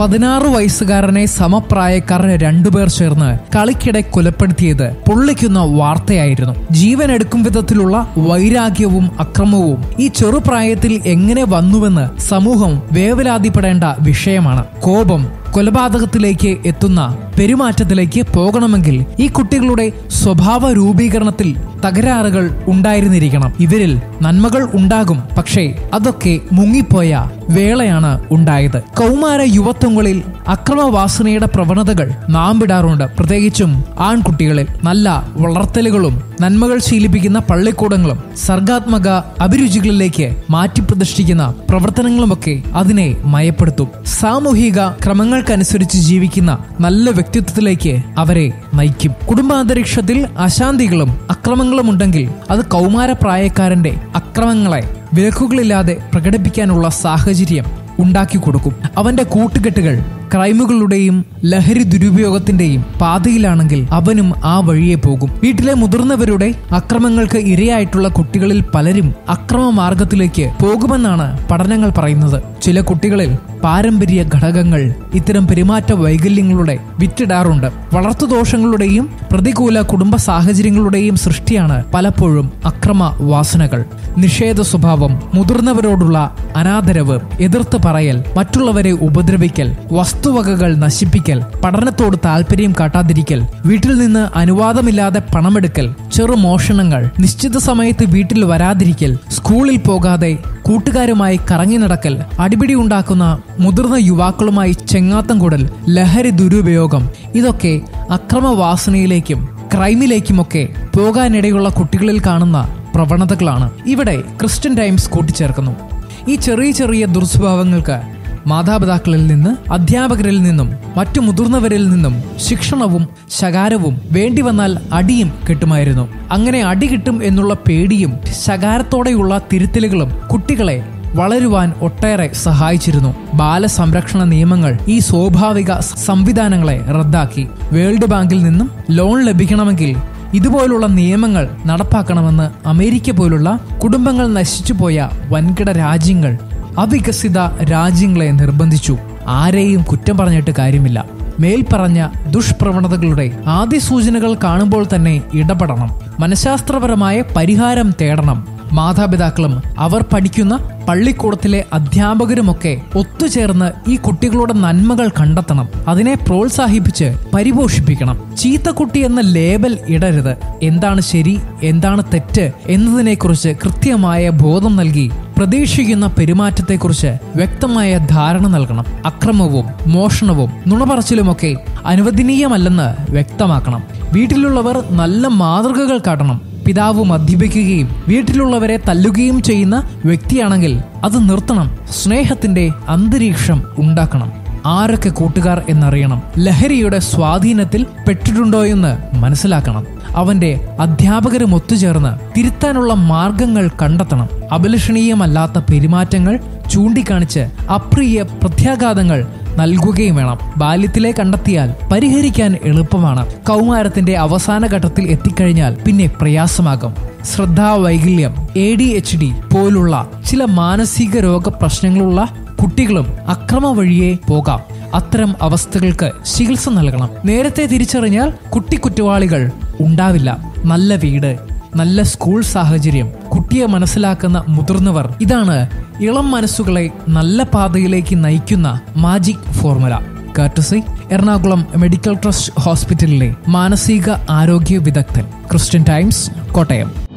പതിനാറ് വയസ്സുകാരനെ സമപ്രായക്കാർ രണ്ടുപേർ ചേർന്ന് കളിക്കിടെ കൊലപ്പെടുത്തിയത് പൊള്ളിക്കുന്ന വാർത്തയായിരുന്നു. ജീവൻ എടുക്കും വിധത്തിലുള്ള വൈരാഗ്യവും അക്രമവും ഈ ചെറുപ്രായത്തിൽ എങ്ങനെ വന്നുവെന്ന് സമൂഹം വേവലാതിപ്പെടേണ്ട വിഷയമാണ്. കോപം കൊലപാതകത്തിലേക്ക് എത്തുന്ന പെരുമാറ്റത്തിലേക്ക് പോകണമെങ്കിൽ ഈ കുട്ടികളുടെ സ്വഭാവ രൂപീകരണത്തിൽ തകരാറുകൾ ഉണ്ടായിരുന്നിരിക്കണം. ഇവരിൽ നന്മകൾ ഉണ്ടാകും പക്ഷേ അതൊക്കെ മുങ്ങിപ്പോയ വേളയാണ് ഉണ്ടായത്. കൗമാര യുവത്വങ്ങളിൽ അക്രമവാസനയുടെ പ്രവണതകൾ നാം വിടാറുണ്ട്. പ്രത്യേകിച്ചും ആൺകുട്ടികളിൽ നല്ല വളർത്തലുകളും നന്മകൾ ശീലിപ്പിക്കുന്ന പള്ളിക്കൂടങ്ങളും സർഗാത്മക അഭിരുചികളിലേക്ക് മാറ്റി മാറ്റിപ്രതിഷ്ഠിക്കുന്ന പ്രവർത്തനങ്ങളുമൊക്കെ അതിനെ മയപ്പെടുത്തും. സാമൂഹിക ക്രമങ്ങൾക്കനുസരിച്ച് ജീവിക്കുന്ന നല്ല വ്യക്തിത്വത്തിലേക്ക് അവരെ നയിക്കും. കുടുംബാന്തരീക്ഷത്തിൽ അശാന്തികളും അക്രമങ്ങളും ഉണ്ടെങ്കിൽ അത് കൗമാരപ്രായക്കാരന്റെ അക്രമങ്ങളെ വിലക്കുകളില്ലാതെ പ്രകടിപ്പിക്കാനുള്ള സാഹചര്യം ഉണ്ടാക്കി കൊടുക്കും അവന്റെ കൂട്ടുകെട്ടുകൾ ക്രൈമുകളുടെയും ലഹരി ദുരുപയോഗത്തിന്റെയും പാതയിലാണെങ്കിൽ അവനും ആ വഴിയെ പോകും. വീട്ടിലെ മുതിർന്നവരുടെ അക്രമങ്ങൾക്ക് ഇരയായിട്ടുള്ള കുട്ടികളിൽ പലരും അക്രമ മാർഗത്തിലേക്ക് പോകുമെന്നാണ് പഠനങ്ങൾ പറയുന്നത്. ചില കുട്ടികളിൽ പാരമ്പര്യ ഘടകങ്ങൾ ഇത്തരം പെരുമാറ്റ വൈകല്യങ്ങളുടെ വിറ്റിടാറുണ്ട്. വളർത്തുദോഷങ്ങളുടെയും പ്രതികൂല കുടുംബ സാഹചര്യങ്ങളുടെയും സൃഷ്ടിയാണ് പലപ്പോഴും അക്രമ വാസനകൾ. നിഷേധ സ്വഭാവം മുതിർന്നവരോടുള്ള അനാദരവ് എതിർത്ത് പറയൽ മറ്റുള്ളവരെ ഉപദ്രവിക്കൽ വസ്തുവകകൾ നശിപ്പിക്കൽ പഠനത്തോട് താല്പര്യം കാട്ടാതിരിക്കൽ വീട്ടിൽ നിന്ന് അനുവാദമില്ലാതെ പണമെടുക്കൽ ചെറു മോഷണങ്ങൾ നിശ്ചിത സമയത്ത് വീട്ടിൽ വരാതിരിക്കൽ സ്കൂളിൽ പോകാതെ കൂട്ടുകാരുമായി കറങ്ങി നടക്കൽ അടിപിടി ഉണ്ടാക്കുന്ന മുതിർന്ന യുവാക്കളുമായി ചെങ്ങാത്തം കൂടൽ ലഹരി ദുരുപയോഗം ഇതൊക്കെ അക്രമവാസനയിലേക്കും ക്രൈമിലേക്കുമൊക്കെ പോകാനിടയുള്ള കുട്ടികളിൽ കാണുന്ന പ്രവണതകളാണ്. ഇവിടെ ക്രിസ്ത്യൻ ടൈംസ് കൂട്ടിച്ചേർക്കുന്നു. ഈ ചെറിയ ചെറിയ ദുർസ്വഭാവങ്ങൾക്ക് മാതാപിതാക്കളിൽ നിന്ന് അധ്യാപകരിൽ നിന്നും മറ്റു മുതിർന്നവരിൽ നിന്നും ശിക്ഷണവും ശകാരവും വേണ്ടി വന്നാൽ അടിയും കിട്ടുമായിരുന്നു. അങ്ങനെ അടി കിട്ടും എന്നുള്ള പേടിയും ശകാരത്തോടെയുള്ള തിരുത്തലുകളും കുട്ടികളെ വളരുവാൻ ഒട്ടേറെ സഹായിച്ചിരുന്നു. ബാലസംരക്ഷണ നിയമങ്ങൾ ഈ സ്വാഭാവിക സംവിധാനങ്ങളെ റദ്ദാക്കി. വേൾഡ് ബാങ്കിൽ നിന്നും ലോൺ ലഭിക്കണമെങ്കിൽ ഇതുപോലുള്ള നിയമങ്ങൾ നടപ്പാക്കണമെന്ന് അമേരിക്ക പോലുള്ള കുടുംബങ്ങൾ നശിച്ചുപോയ വൻകിട രാജ്യങ്ങൾ അവികസിത രാജ്യങ്ങളെ നിർബന്ധിച്ചു. ആരെയും കുറ്റം പറഞ്ഞിട്ട് കാര്യമില്ല. മേൽപ്പറഞ്ഞ ദുഷ്പ്രവണതകളുടെ ആദ്യ സൂചനകൾ കാണുമ്പോൾ തന്നെ ഇടപെടണം. മനഃശാസ്ത്രപരമായ പരിഹാരം തേടണം. മാതാപിതാക്കളും അവർ പഠിക്കുന്ന പള്ളിക്കൂടത്തിലെ അധ്യാപകരുമൊക്കെ ഒത്തുചേർന്ന് ഈ കുട്ടികളുടെ നന്മകൾ കണ്ടെത്തണം. അതിനെ പ്രോത്സാഹിപ്പിച്ച് പരിപോഷിപ്പിക്കണം. ചീത്തക്കുട്ടി എന്ന ലേബൽ ഇടരുത്. എന്താണ് ശരി എന്താണ് തെറ്റ് എന്നതിനെക്കുറിച്ച് കൃത്യമായ ബോധം നൽകി പ്രതീക്ഷിക്കുന്ന പെരുമാറ്റത്തെക്കുറിച്ച് വ്യക്തമായ ധാരണ നൽകണം. അക്രമവും മോഷണവും നുണപറച്ചിലുമൊക്കെ അനുവദനീയമല്ലെന്ന് വ്യക്തമാക്കണം. വീട്ടിലുള്ളവർ നല്ല മാതൃകകൾ കാട്ടണം. പിതാവ് മദ്യപിക്കുകയും വീട്ടിലുള്ളവരെ തല്ലുകയും ചെയ്യുന്ന വ്യക്തിയാണെങ്കിൽ അത് നിർത്തണം. സ്നേഹത്തിന്റെ അന്തരീക്ഷം ഉണ്ടാക്കണം. ആരൊക്കെ കൂട്ടുകാർ എന്നറിയണം. ലഹരിയുടെ സ്വാധീനത്തിൽ പെട്ടിട്ടുണ്ടോ എന്ന് മനസ്സിലാക്കണം. അവന്റെ അധ്യാപകരും ഒത്തുചേർന്ന് തിരുത്താനുള്ള മാർഗങ്ങൾ കണ്ടെത്തണം. അഭിലഷണീയമല്ലാത്ത പെരുമാറ്റങ്ങൾ ചൂണ്ടിക്കാണിച്ച് അപ്രിയ പ്രത്യാഘാതങ്ങൾ നൽകുകയും വേണം. ബാല്യത്തിലെ കണ്ടെത്തിയാൽ പരിഹരിക്കാൻ എളുപ്പമാണ്. കൗമാരത്തിന്റെ അവസാന ഘട്ടത്തിൽ എത്തിക്കഴിഞ്ഞാൽ പിന്നെ പ്രയാസമാകും. ശ്രദ്ധാവൈകല്യം എ ഡി എച്ച് ഡി പോലുള്ള ചില മാനസിക രോഗ പ്രശ്നങ്ങളുള്ള കുട്ടികളും അക്രമ വഴിയെ പോകാം. അത്തരം അവസ്ഥകൾക്ക് ചികിത്സ നൽകണം. നേരത്തെ തിരിച്ചറിഞ്ഞാൽ കുട്ടി കുറ്റവാളികൾ ഉണ്ടാവില്ല. നല്ല വീട് നല്ല സ്കൂൾ സാഹചര്യം കുട്ടിയെ മനസ്സിലാക്കുന്ന മുതിർന്നവർ. ഇതാണ് ഇളം മനസ്സുകളെ നല്ല പാതയിലേക്ക് നയിക്കുന്ന magic formula. Courtesy Ernakulam medical trust ഹോസ്പിറ്റലിലെ മാനസിക ആരോഗ്യ വിദഗ്ധൻ ക്രിസ്ത്യൻ ടൈംസ് കോട്ടയം.